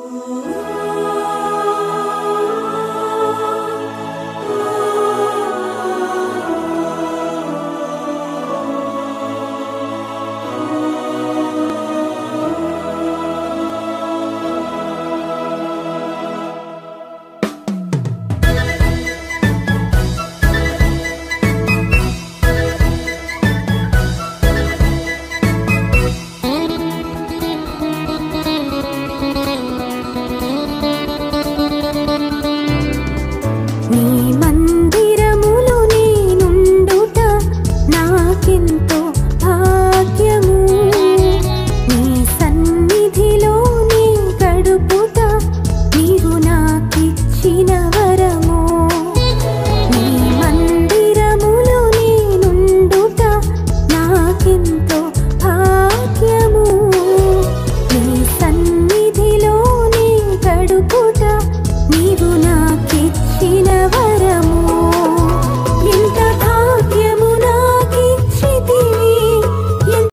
Ooh.